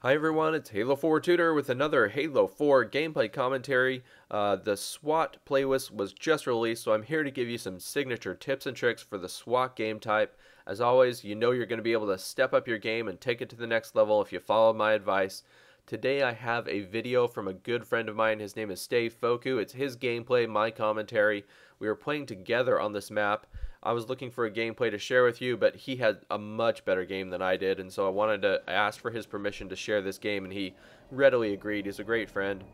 Hi everyone, it's Halo 4 Tutor with another Halo 4 gameplay commentary. Uh, the SWAT playlist was just released, so I'm here to give you some signature tips and tricks for the SWAT game type. As always, you know you're going to be able to step up your game and take it to the next level if you follow my advice. Today I have a video from a good friend of mine. His name is StayFocu. It's his gameplay, my commentary. We were playing together on this map. I was looking for a gameplay to share with you, but he had a much better game than I did, and so I wanted to ask for his permission to share this game, and he readily agreed. He's a great friend,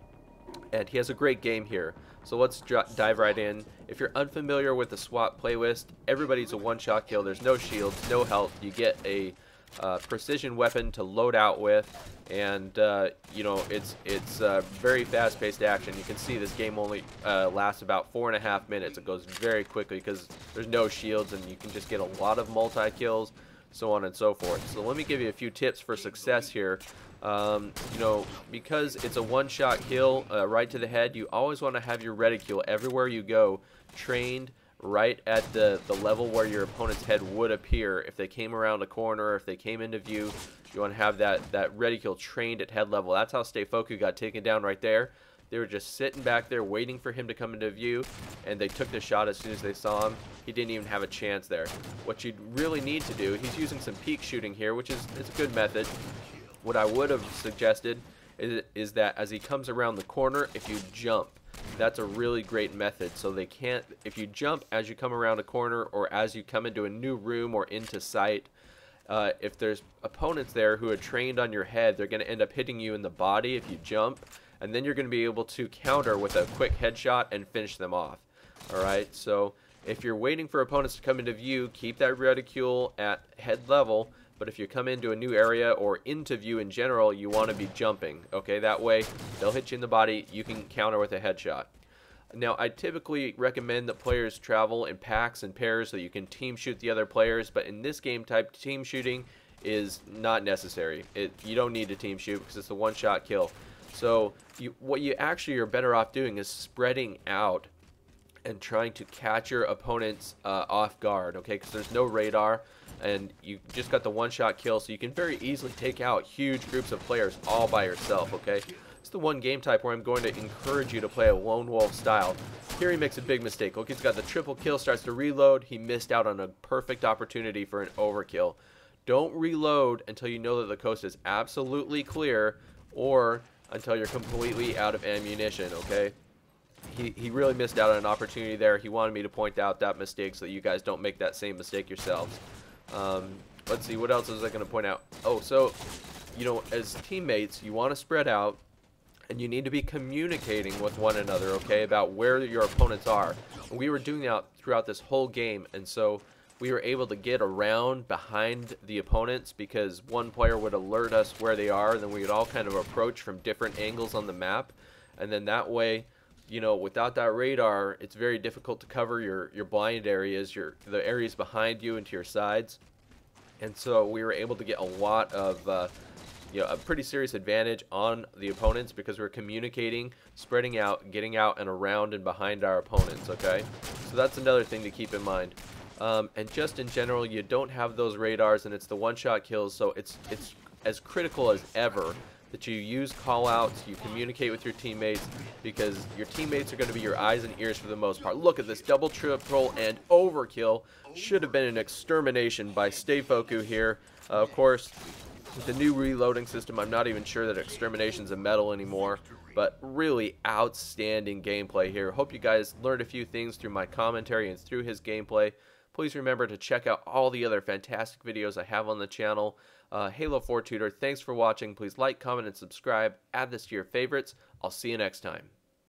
and he has a great game here. So let's dive right in. If you're unfamiliar with the SWAT playlist, everybody's a one-shot kill. There's no shields, no health. You get a uh, precision weapon to load out with. And uh, you know it's it's uh, very fast-paced action. You can see this game only uh, lasts about four and a half minutes. It goes very quickly because there's no shields and you can just get a lot of multi-kills so on and so forth. So let me give you a few tips for success here. Um, you know because it's a one-shot kill uh, right to the head you always want to have your reticule everywhere you go trained right at the, the level where your opponent's head would appear if they came around a corner, if they came into view. You want to have that, that reticule trained at head level. That's how StayFocu got taken down right there. They were just sitting back there waiting for him to come into view, and they took the shot as soon as they saw him. He didn't even have a chance there. What you'd really need to do, he's using some peek shooting here, which is, is a good method. What I would have suggested is, is that as he comes around the corner, if you jump, that's a really great method. So they can't, if you jump as you come around a corner or as you come into a new room or into sight, uh, if there's opponents there who are trained on your head, they're going to end up hitting you in the body if you jump. And then you're going to be able to counter with a quick headshot and finish them off. Alright, so if you're waiting for opponents to come into view, keep that reticule at head level but if you come into a new area or into view in general, you want to be jumping. Okay, that way they'll hit you in the body, you can counter with a headshot. Now, I typically recommend that players travel in packs and pairs so you can team shoot the other players, but in this game type, team shooting is not necessary. It, you don't need to team shoot because it's a one-shot kill. So you, what you actually are better off doing is spreading out and trying to catch your opponents uh, off guard, okay? Because there's no radar and you just got the one-shot kill, so you can very easily take out huge groups of players all by yourself, okay? It's the one game type where I'm going to encourage you to play a lone wolf style. Here he makes a big mistake. Look, he's got the triple kill, starts to reload. He missed out on a perfect opportunity for an overkill. Don't reload until you know that the coast is absolutely clear or until you're completely out of ammunition, okay? He, he really missed out on an opportunity there. He wanted me to point out that mistake so that you guys don't make that same mistake yourselves. Um, let's see, what else was I going to point out? Oh, so, you know, as teammates, you want to spread out, and you need to be communicating with one another, okay, about where your opponents are. And we were doing that throughout this whole game, and so we were able to get around behind the opponents because one player would alert us where they are, and then we would all kind of approach from different angles on the map, and then that way you know, without that radar, it's very difficult to cover your, your blind areas, your the areas behind you and to your sides. And so we were able to get a lot of, uh, you know, a pretty serious advantage on the opponents because we're communicating, spreading out, getting out and around and behind our opponents, okay? So that's another thing to keep in mind. Um, and just in general, you don't have those radars and it's the one-shot kills, so it's, it's as critical as ever that you use callouts, you communicate with your teammates, because your teammates are going to be your eyes and ears for the most part. Look at this double triple and overkill. Should have been an extermination by StayFocu here. Uh, of course, with the new reloading system, I'm not even sure that extermination's is a medal anymore. But really outstanding gameplay here. Hope you guys learned a few things through my commentary and through his gameplay. Please remember to check out all the other fantastic videos I have on the channel. Uh, Halo 4 Tutor, thanks for watching. Please like, comment, and subscribe. Add this to your favorites. I'll see you next time.